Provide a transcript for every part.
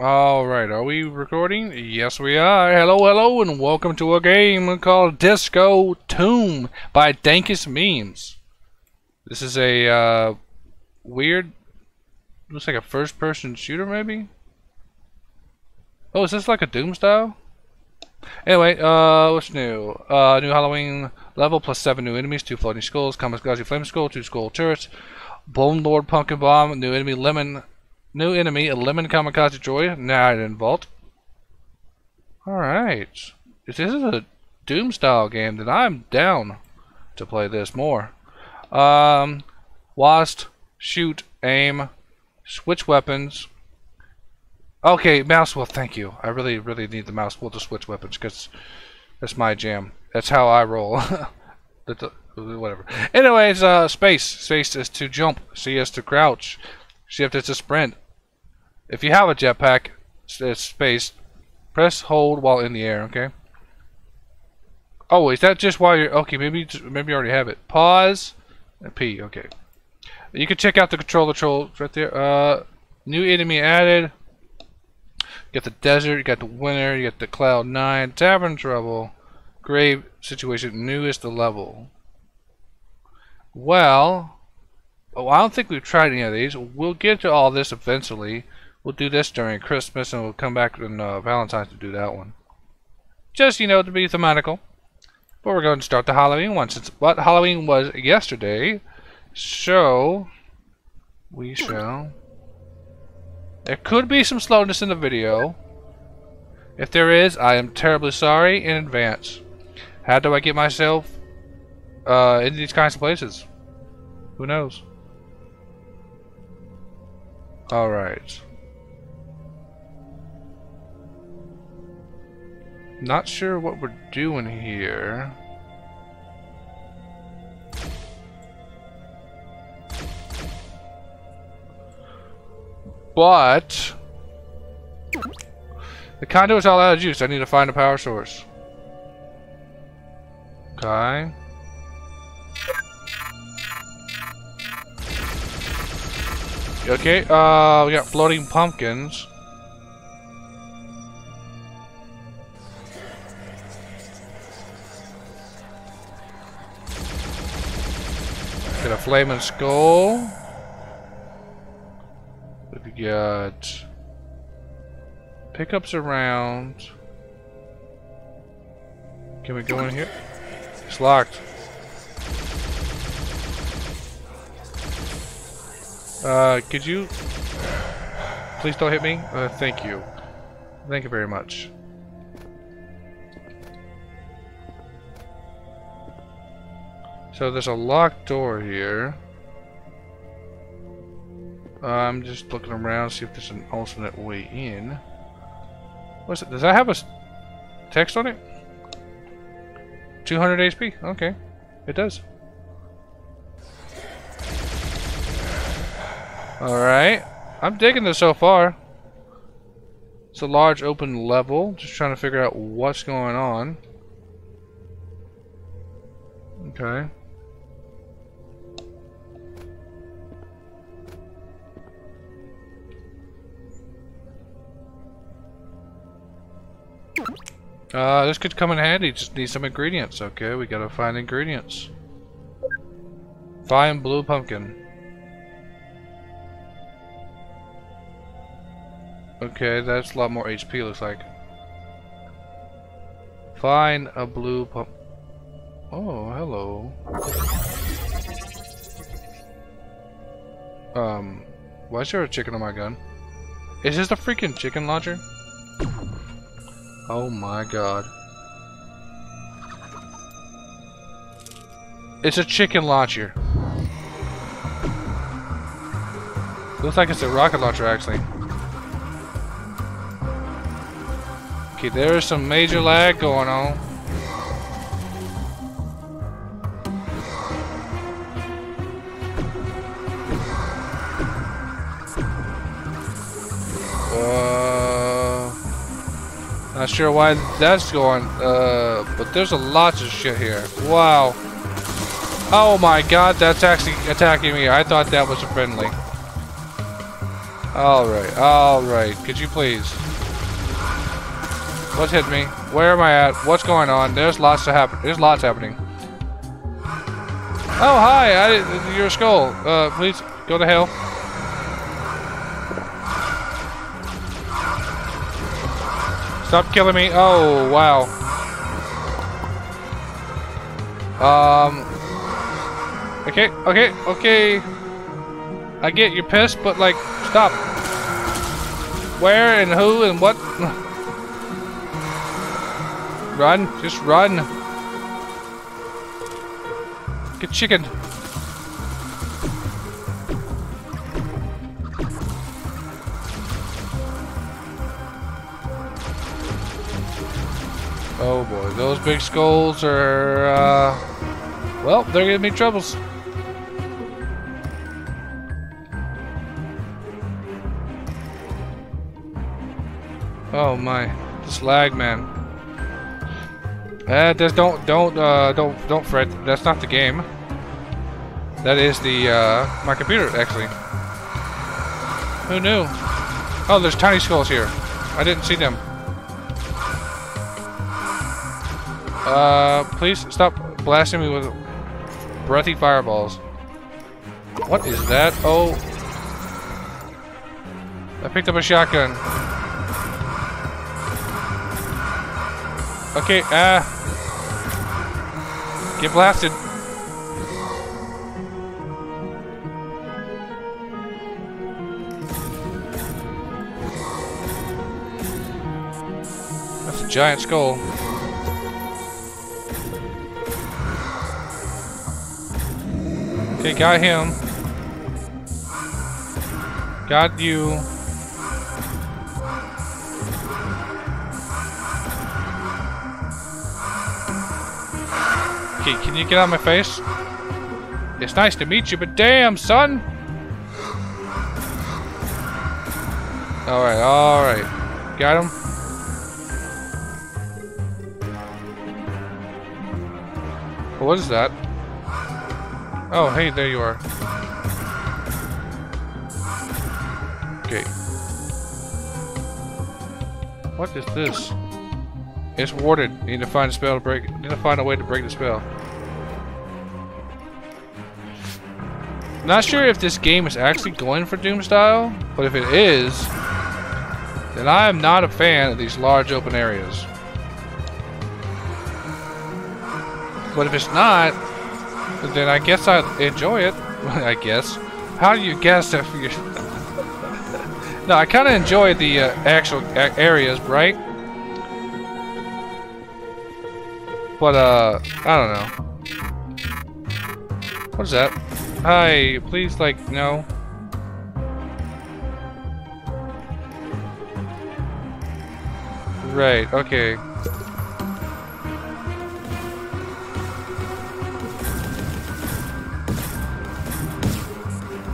Alright, are we recording? Yes, we are. Hello, hello, and welcome to a game called Disco Tomb by Dankest Memes. This is a uh, weird, looks like a first person shooter, maybe? Oh, is this like a Doom style? Anyway, uh, what's new? Uh, new Halloween level plus seven new enemies, two floating skulls, Kamikaze Flame Skull, two skull turrets, Bone Lord Pumpkin Bomb, new enemy Lemon New enemy, a lemon kamikaze droid, night in vault. Alright. If this is a Doom style game, then I'm down to play this more. Um, WASD, shoot, aim, switch weapons. Okay, mouse wheel, thank you. I really, really need the mouse wheel to switch weapons because that's my jam. That's how I roll. Whatever. Anyways, uh, space. Space is to jump. C is to crouch. Shift is to sprint. If you have a jetpack, it's space. Press hold while in the air. Okay. Oh, is that just while you're okay? Maybe maybe you already have it. Pause. And P. Okay. You can check out the controller controls right there. Uh, new enemy added. You got the desert. You got the winter. You got the cloud nine. Tavern trouble. Grave situation. Newest level. Well, oh, I don't think we've tried any of these. We'll get to all this eventually. We'll do this during Christmas and we'll come back on uh, Valentine's to do that one. Just, you know, to be thematical. But we're going to start the Halloween one since what Halloween was yesterday. So, we shall. There could be some slowness in the video. If there is, I am terribly sorry in advance. How do I get myself uh, in these kinds of places? Who knows? Alright. Not sure what we're doing here. But the conduit's all out of juice. I need to find a power source. Okay. Okay, uh, we got floating pumpkins. Got a flaming skull. We've got pickups around. Can we go in here? It's locked. Uh, could you please don't hit me? Uh, thank you. Thank you very much. So there's a locked door here. I'm just looking around, see if there's an alternate way in. What's it? Does that have a text on it? 200 HP. Okay, it does. All right, I'm digging this so far. It's a large open level. Just trying to figure out what's going on. Okay. Uh, this could come in handy. Just need some ingredients. Okay, we gotta find ingredients. Find blue pumpkin. Okay, that's a lot more HP looks like. Find a blue pump. Oh, hello. Um, why is there a chicken on my gun? Is this a freaking chicken launcher? Oh my god. It's a chicken launcher. Looks like it's a rocket launcher actually. Okay, there's some major lag going on. Not sure why that's going, uh, but there's a lot of shit here. Wow. Oh my god, that's actually attacking me. I thought that was a friendly. Alright, alright. Could you please? What's hit me? Where am I at? What's going on? There's lots to happen. There's lots happening. Oh, hi! I, your skull. Uh, please go to hell. Stop killing me. Oh, wow. Um. Okay, okay, okay. I get you're pissed, but like, stop. Where and who and what? Run, just run. Get chicken. Oh boy, those big skulls are, uh, well, they're giving me troubles. Oh my, this lag, man. Uh, just don't, don't, uh, don't, don't fret. That's not the game. That is the, uh, my computer, actually. Who knew? Oh, there's tiny skulls here. I didn't see them. Uh, please stop blasting me with breathy fireballs. What is that? Oh. I picked up a shotgun. Okay. Uh, get blasted. That's a giant skull. Okay, got him. Got you. Can you get out of my face? It's nice to meet you, but damn, son! Alright, alright. Got him? What is that? Oh, hey, there you are. Okay. What is this? It's warded. Need to find a spell to break. Need to find a way to break the spell. Not sure if this game is actually going for Doom style, but if it is, then I am not a fan of these large open areas. But if it's not, then I guess I enjoy it. I guess. How do you guess if you? no, I kind of enjoy the uh, actual areas, right? But uh, I don't know. What is that? Hi, please, like, no. Right. Okay.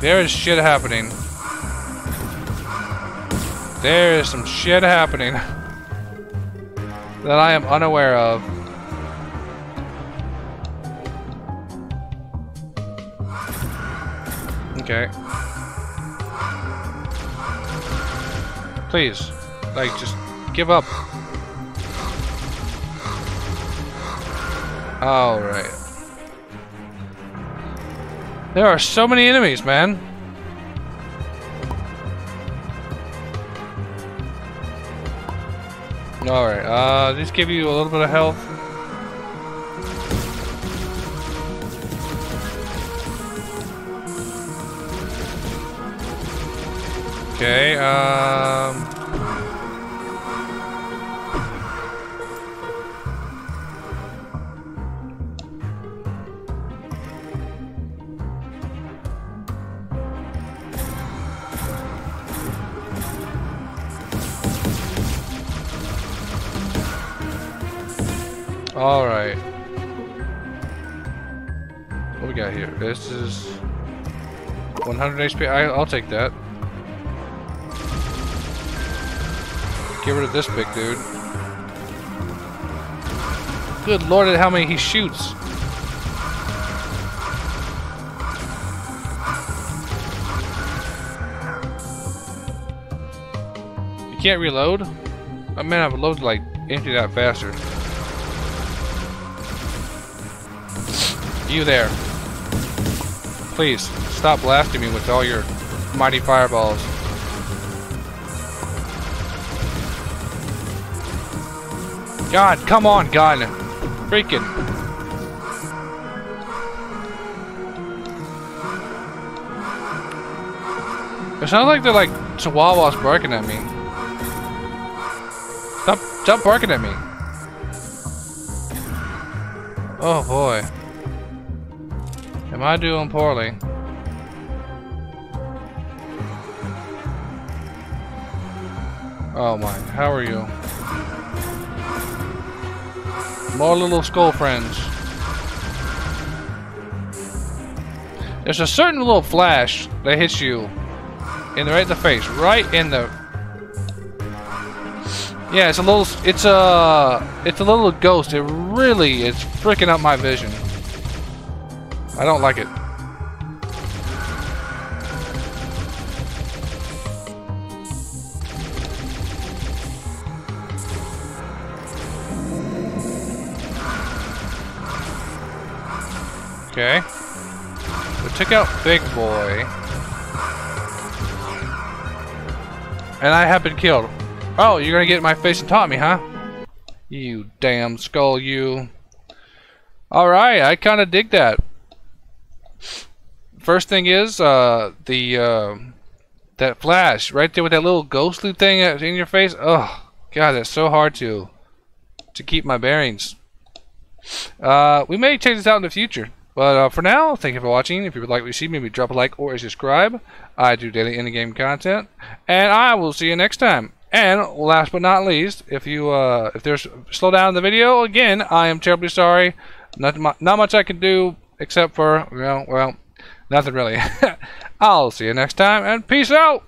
There is shit happening. There is some shit happening that I am unaware of. Okay. Please, like, just give up. Alright. There are so many enemies, man. Alright, uh, just give you a little bit of health. Okay, um... Alright. What we got here? This is 100 HP. I, I'll take that. Get rid of this big dude. Good lord at how many he shoots. You can't reload? I mean, I would load like empty that faster. You there. Please, stop blasting me with all your mighty fireballs. God, come on, gun. Freaking. It sounds like they're like chihuahuas barking at me. Stop, stop barking at me. Oh boy. Am I doing poorly? Oh my, how are you? More little skull friends. There's a certain little flash that hits you in the right in the face, right in the. Yeah, it's a little. It's a. It's a little ghost. It really is freaking up my vision. I don't like it. Okay. We took out Big Boy. And I have been killed. Oh, you're gonna get in my face and taunt me, huh? You damn skull, you. Alright, I kinda dig that. First thing is, uh, the, uh, that flash right there with that little ghostly thing in your face. Oh, God, that's so hard to, to keep my bearings. Uh, we may change this out in the future. But uh, for now, thank you for watching. If you would like to see, maybe drop a like or a subscribe. I do daily in-game content, and I will see you next time. And last but not least, if you uh, if there's slow down the video again, I am terribly sorry. Not not much I can do except for well nothing really. I'll see you next time and peace out.